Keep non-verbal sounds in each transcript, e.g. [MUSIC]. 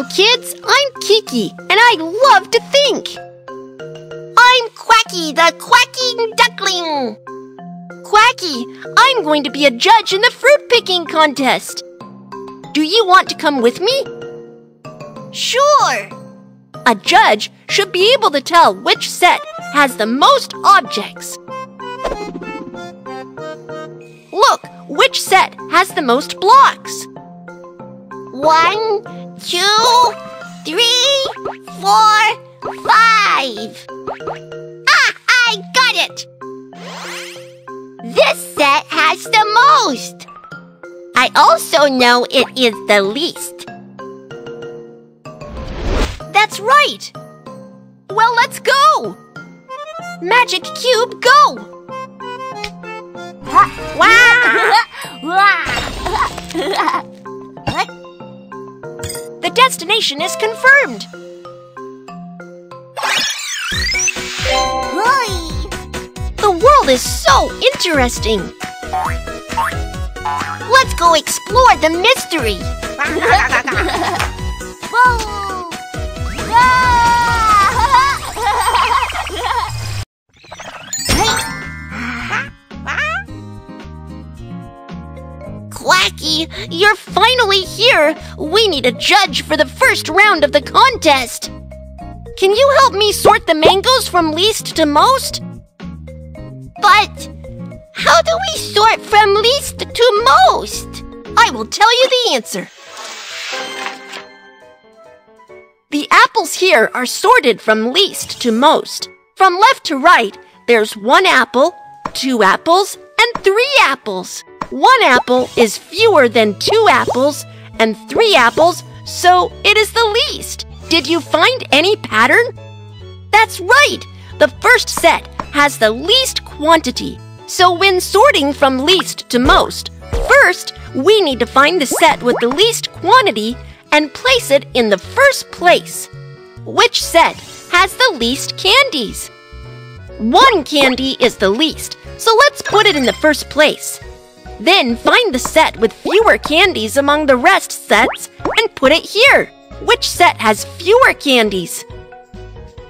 Hello, kids. I'm Kiki, and I love to think. I'm Quacky, the quacking duckling. Quacky, I'm going to be a judge in the fruit picking contest. Do you want to come with me? Sure. A judge should be able to tell which set has the most objects. Look, which set has the most blocks? One, two, three, four, five. Ah, I got it! This set has the most. I also know it is the least. That's right. Well, let's go. Magic Cube, go! [LAUGHS] The [LAUGHS] [LAUGHS] destination is confirmed. The world is so interesting. Let's go explore the mystery. [LAUGHS] Quacky, you're finally here. We need a judge for the first round of the contest. Can you help me sort the mangoes from least to most? But how do we sort from least to most? I will tell you the answer. The apples here are sorted from least to most. From left to right, there's one apple, two apples, and three apples. One apple is fewer than two apples, and three apples, so it is the least. Did you find any pattern? That's right! The first set has the least quantity. So when sorting from least to most, first we need to find the set with the least quantity and place it in the first place. Which set has the least candies? One candy is the least, so let's put it in the first place. Then find the set with fewer candies among the rest sets and put it here. Which set has fewer candies?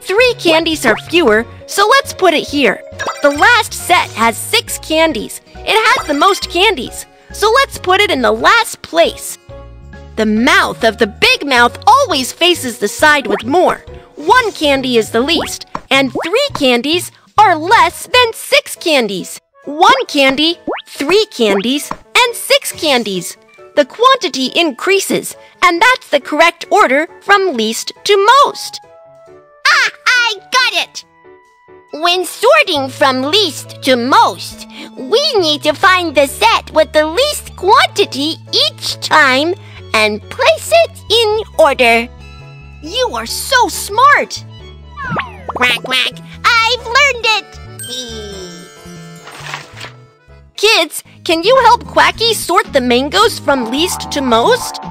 Three candies are fewer, so let's put it here. The last set has six candies. It has the most candies, so let's put it in the last place. The mouth of the big mouth always faces the side with more. One candy is the least, and three candies are less than six candies. One candy, three candies, and six candies. The quantity increases, and that's the correct order from least to most. Ah, I got it! When sorting from least to most, we need to find the set with the least quantity each time and place it in order. You are so smart! Quack, quack, I've learned it! Kids, can you help Quacky sort the mangoes from least to most?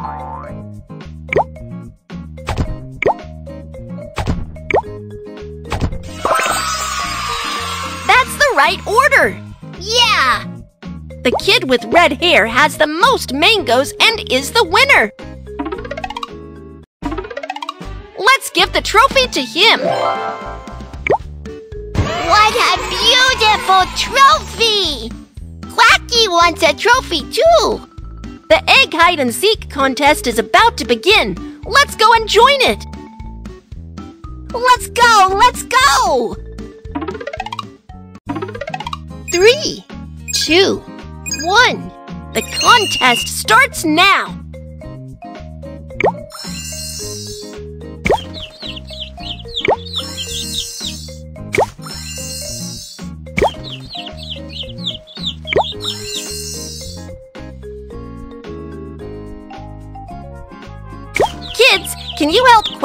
That's the right order! Yeah! The kid with red hair has the most mangoes and is the winner! Let's give the trophy to him! What a beautiful trophy! Quacky wants a trophy too! The egg hide and seek contest is about to begin. Let's go and join it! Let's go! Let's go! Three, two, one. The contest starts now.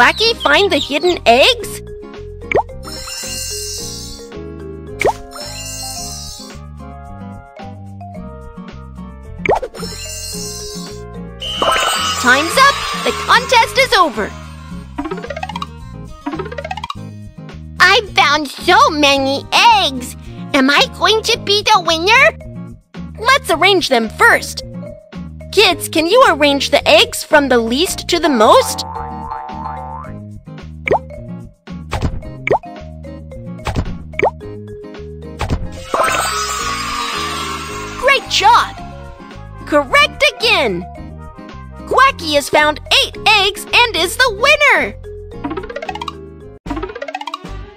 Quacky find the hidden eggs? Time's up! The contest is over! I found so many eggs! Am I going to be the winner? Let's arrange them first. Kids, can you arrange the eggs from the least to the most? Job! Correct again! Quacky has found eight eggs and is the winner!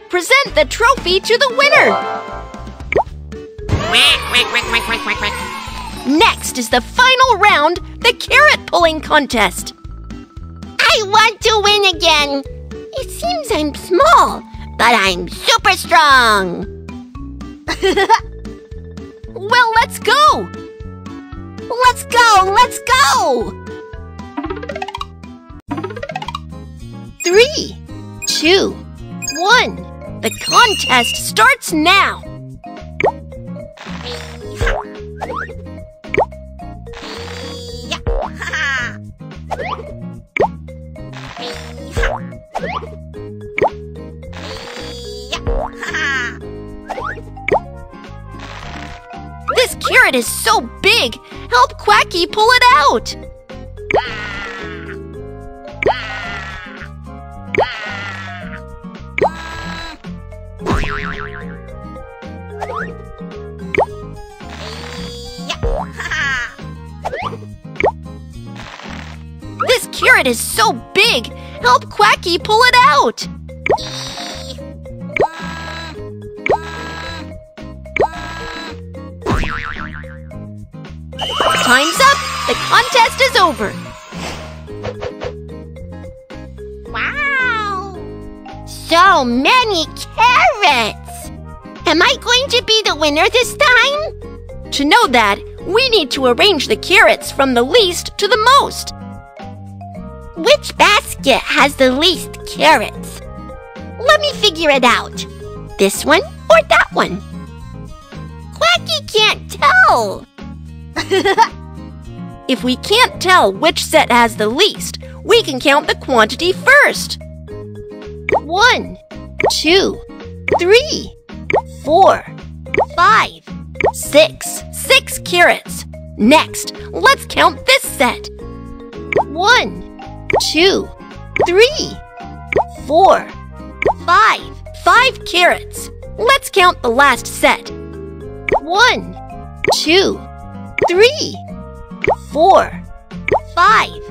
Present the trophy to the winner! Next is the final round, the carrot pulling contest. I want to win again. It seems I'm small, but I'm super strong. [LAUGHS] Let's go! Let's go, let's go! Three, two, one. The contest starts now. [LAUGHS] carrot is so big. Help Quacky pull it out. This carrot is so big. Help Quacky pull it out. The contest is over. Wow! So many carrots! Am I going to be the winner this time? To know that, we need to arrange the carrots from the least to the most. Which basket has the least carrots? Let me figure it out. This one or that one? Quacky can't tell. [LAUGHS] If we can't tell which set has the least, we can count the quantity first. One, two, three, four, five, six. Six carrots. Next, let's count this set. One, two, three, four, five. Five carrots. Let's count the last set. One, two, three, four, five,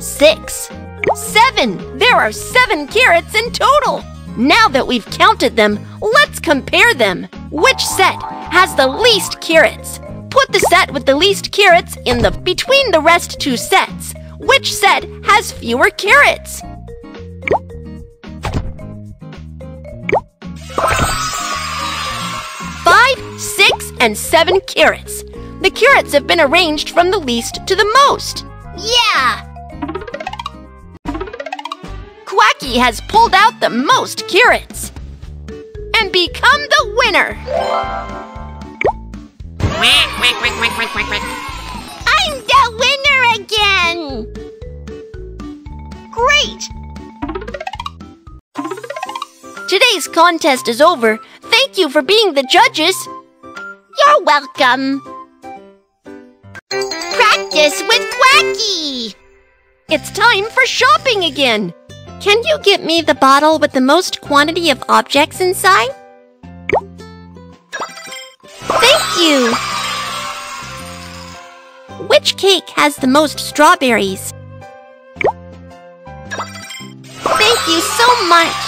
six, seven. There are seven carrots in total. Now that we've counted them, let's compare them. Which set has the least carrots? Put the set with the least carrots in the between the rest two sets. Which set has fewer carrots? Five, six, and seven carrots. The curates have been arranged from the least to the most. Yeah! Quacky has pulled out the most curates and become the winner. I'm the winner again! Great! Today's contest is over. Thank you for being the judges. You're welcome. Practice with Quacky! It's time for shopping again. Can you get me the bottle with the most quantity of objects inside? Thank you. Which cake has the most strawberries? Thank you so much.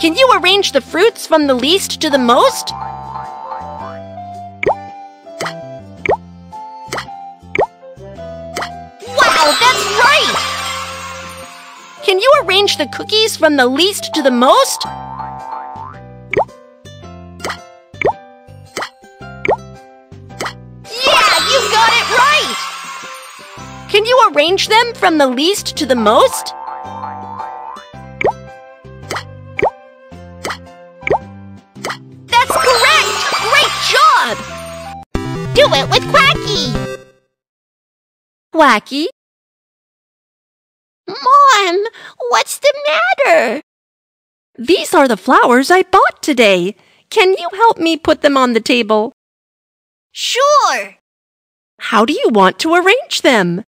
Can you arrange the fruits from the least to the most? Arrange the cookies from the least to the most? Yeah, you got it right! Can you arrange them from the least to the most? That's correct! Great job! Do it with Quacky! Wacky, Mom, what's the matter? these are the flowers I bought today. Can you help me put them on the table? Sure! How do you want to arrange them?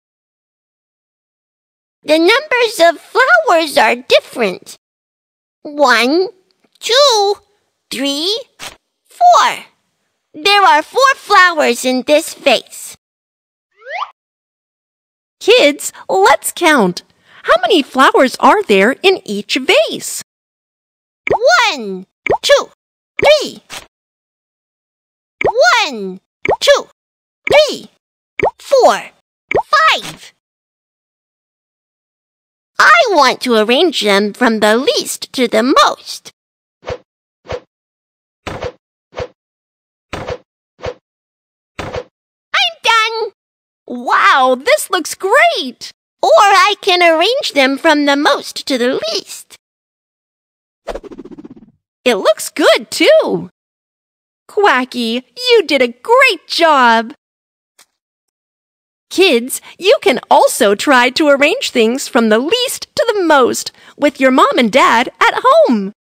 The numbers of flowers are different. One, two, three, four. There are four flowers in this vase. Kids, let's count. How many flowers are there in each vase? One, two, three. One, two, three, four, five. I want to arrange them from the least to the most. I'm done. Wow, this looks great! Or I can arrange them from the most to the least. It looks good, too. Quacky, you did a great job! Kids, you can also try to arrange things from the least to the most with your mom and dad at home.